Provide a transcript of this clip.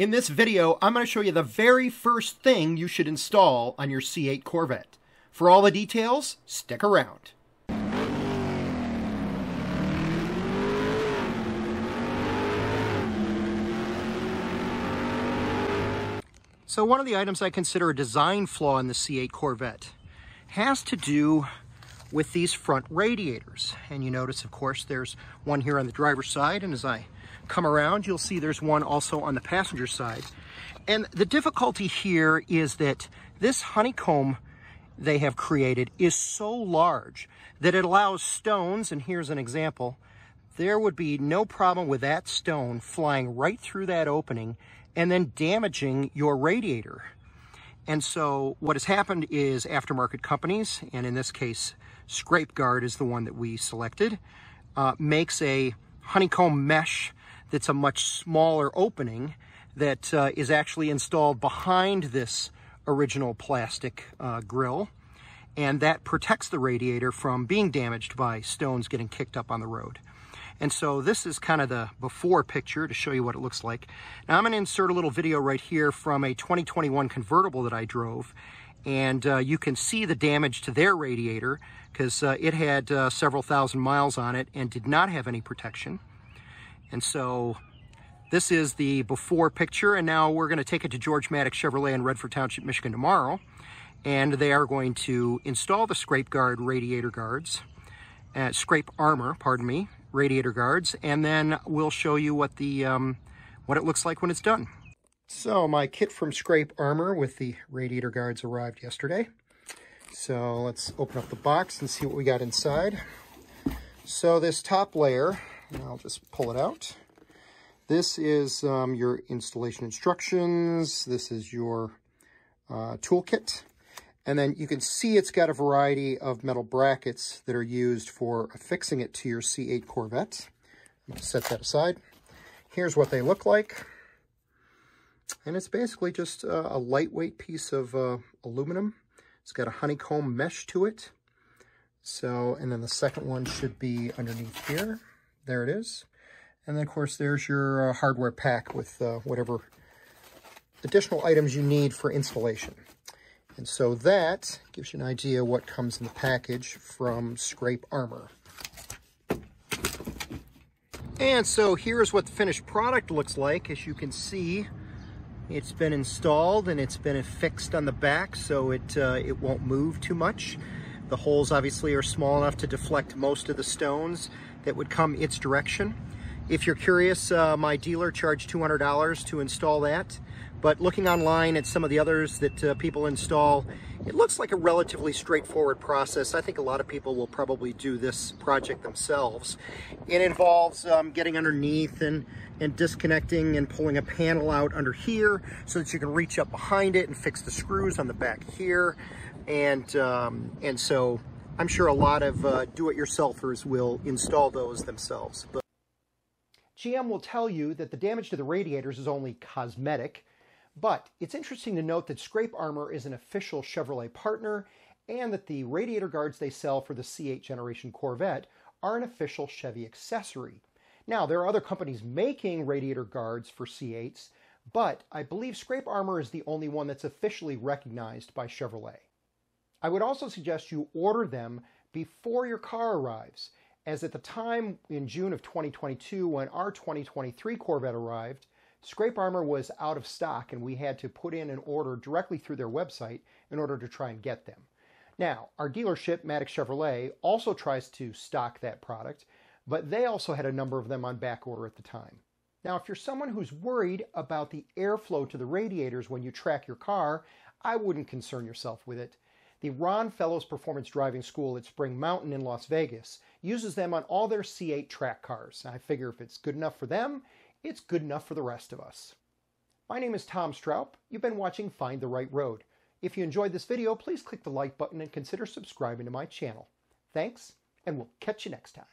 In this video, I'm going to show you the very first thing you should install on your C8 Corvette. For all the details, stick around. So one of the items I consider a design flaw in the C8 Corvette has to do with these front radiators. And you notice, of course, there's one here on the driver's side, and as I come around, you'll see there's one also on the passenger side. And the difficulty here is that this honeycomb they have created is so large that it allows stones, and here's an example, there would be no problem with that stone flying right through that opening and then damaging your radiator. And so what has happened is aftermarket companies, and in this case, Scrape Guard is the one that we selected, uh, makes a honeycomb mesh that's a much smaller opening that uh, is actually installed behind this original plastic uh, grill. And that protects the radiator from being damaged by stones getting kicked up on the road. And so this is kind of the before picture to show you what it looks like. Now I'm going to insert a little video right here from a 2021 convertible that I drove. And uh, you can see the damage to their radiator because uh, it had uh, several thousand miles on it and did not have any protection. And so this is the before picture, and now we're going to take it to George Matick Chevrolet in Redford Township, Michigan tomorrow, and they are going to install the scrape guard radiator guards, uh, scrape armor, pardon me, radiator guards, and then we'll show you what the um, what it looks like when it's done. So my kit from Scrape Armor with the radiator guards arrived yesterday. So let's open up the box and see what we got inside. So this top layer I'll just pull it out. This is um, your installation instructions. This is your uh, toolkit. And then you can see it's got a variety of metal brackets that are used for affixing it to your C8 Corvette. I'm going to set that aside. Here's what they look like. And it's basically just a, a lightweight piece of uh, aluminum. It's got a honeycomb mesh to it. So, and then the second one should be underneath here. There it is. And then, of course, there's your uh, hardware pack with uh, whatever additional items you need for installation. And so that gives you an idea what comes in the package from Scrape Armor. And so here's what the finished product looks like. As you can see, it's been installed and it's been affixed on the back so it, uh, it won't move too much. The holes obviously are small enough to deflect most of the stones that would come its direction. If you're curious, uh, my dealer charged $200 to install that. But looking online at some of the others that uh, people install, it looks like a relatively straightforward process. I think a lot of people will probably do this project themselves. It involves um, getting underneath and, and disconnecting and pulling a panel out under here so that you can reach up behind it and fix the screws on the back here. And, um, and so I'm sure a lot of uh, do-it-yourselfers will install those themselves. But GM will tell you that the damage to the radiators is only cosmetic, but it's interesting to note that Scrape Armor is an official Chevrolet partner and that the radiator guards they sell for the C8 generation Corvette are an official Chevy accessory. Now, there are other companies making radiator guards for C8s, but I believe Scrape Armor is the only one that's officially recognized by Chevrolet. I would also suggest you order them before your car arrives, as at the time in June of 2022 when our 2023 Corvette arrived, Scrape Armor was out of stock and we had to put in an order directly through their website in order to try and get them. Now, our dealership, Matick Chevrolet, also tries to stock that product, but they also had a number of them on back order at the time. Now, if you're someone who's worried about the airflow to the radiators when you track your car, I wouldn't concern yourself with it. The Ron Fellows Performance Driving School at Spring Mountain in Las Vegas uses them on all their C8 track cars. I figure if it's good enough for them, it's good enough for the rest of us. My name is Tom Straub. You've been watching Find the Right Road. If you enjoyed this video, please click the like button and consider subscribing to my channel. Thanks, and we'll catch you next time.